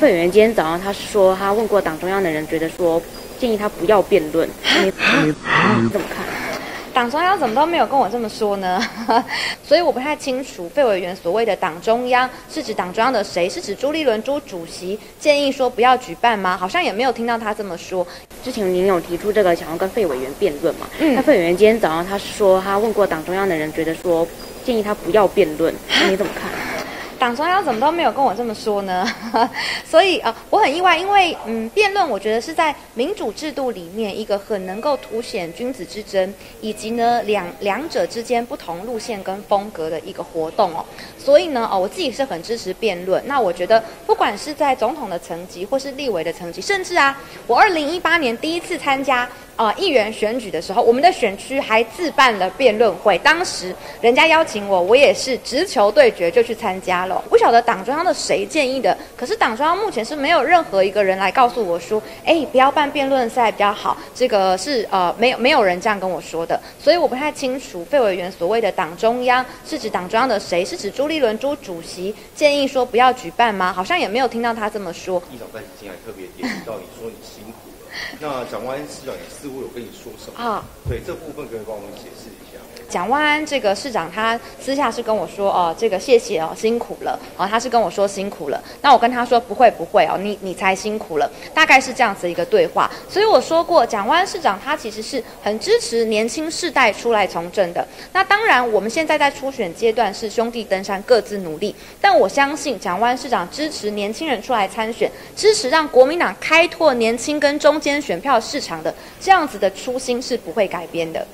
费委员今天早上他说，他问过党中央的人，觉得说建议他不要辩论，你你怎么看？党中央怎么都没有跟我这么说呢？所以我不太清楚费委员所谓的党中央是指党中央的谁？是指朱立伦朱主席建议说不要举办吗？好像也没有听到他这么说。之前您有提出这个想要跟费委员辩论嘛？嗯那费委员今天早上他说，他问过党中央的人，觉得说建议他不要辩论，你怎么看？党中央怎么都没有跟我这么说呢？所以啊、我很意外，因为嗯，辩论我觉得是在民主制度里面一个很能够凸显君子之争，以及呢两两者之间不同路线跟风格的一个活动哦。所以呢，哦，我自己是很支持辩论。那我觉得，不管是在总统的层级，或是立委的层级，甚至啊，我二零一八年第一次参加啊议员选举的时候，我们的选区还自办了辩论会。当时人家邀请我，我也是直球对决就去参加了。不晓得党中央的谁建议的，可是党中央目前是没有任何一个人来告诉我说，哎，不要办辩论赛比较好。这个是呃没有没有人这样跟我说的，所以我不太清楚费委员所谓的党中央是指党中央的谁？是指朱立伦朱主席建议说不要举办吗？好像也没有听到他这么说。议长在今天还特别点名到你说你辛苦了，那蒋万安市长也似乎有跟你说什么？啊对这部分可以帮我们解释一下。蒋万安这个市长，他私下是跟我说，哦，这个谢谢哦，辛苦了，哦，他是跟我说辛苦了。那我跟他说不会不会哦，你你才辛苦了，大概是这样子一个对话。所以我说过，蒋万安市长他其实是很支持年轻世代出来从政的。那当然，我们现在在初选阶段是兄弟登山，各自努力。但我相信蒋万安市长支持年轻人出来参选，支持让国民党开拓年轻跟中间选票市场的这这样子的初心是不会改变的。